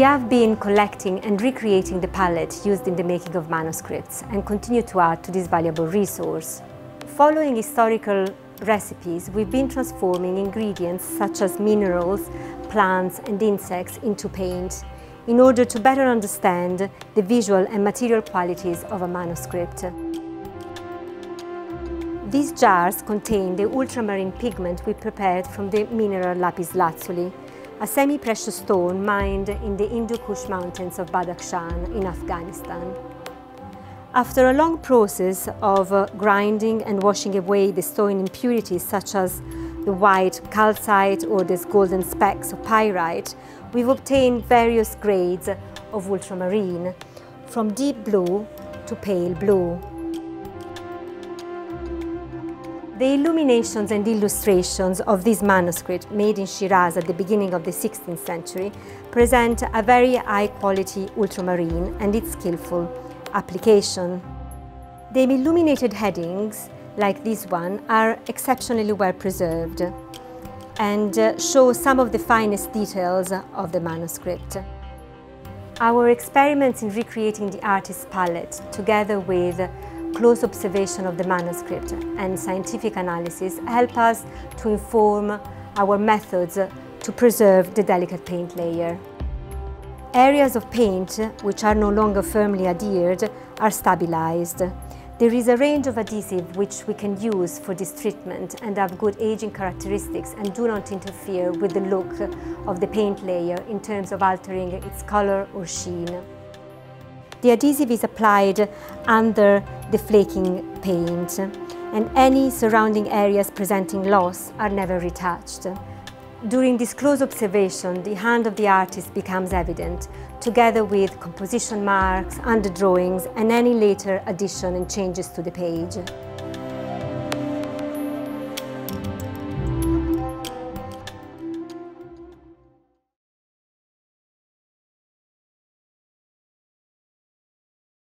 have been collecting and recreating the palette used in the making of manuscripts and continue to add to this valuable resource. Following historical recipes, we've been transforming ingredients such as minerals, plants and insects into paint in order to better understand the visual and material qualities of a manuscript. These jars contain the ultramarine pigment we prepared from the mineral lapis lazuli, a semi-precious stone mined in the Hindu Kush mountains of Badakhshan in Afghanistan. After a long process of uh, grinding and washing away the stone impurities such as the white calcite or these golden specks of pyrite, we've obtained various grades of ultramarine, from deep blue to pale blue. The illuminations and illustrations of this manuscript made in Shiraz at the beginning of the 16th century present a very high quality ultramarine and its skillful application. The illuminated headings, like this one, are exceptionally well preserved and uh, show some of the finest details of the manuscript. Our experiments in recreating the artist's palette, together with close observation of the manuscript and scientific analysis help us to inform our methods to preserve the delicate paint layer. Areas of paint which are no longer firmly adhered are stabilized. There is a range of adhesive which we can use for this treatment and have good aging characteristics and do not interfere with the look of the paint layer in terms of altering its color or sheen. The adhesive is applied under the flaking paint and any surrounding areas presenting loss are never retouched. During this close observation, the hand of the artist becomes evident, together with composition marks, underdrawings and any later addition and changes to the page.